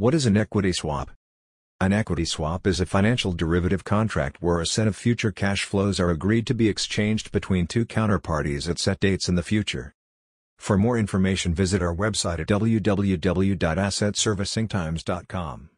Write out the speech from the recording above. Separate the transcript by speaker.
Speaker 1: What is an equity swap? An equity swap is a financial derivative contract where a set of future cash flows are agreed to be exchanged between two counterparties at set dates in the future. For more information visit our website at www.assetservicingtimes.com.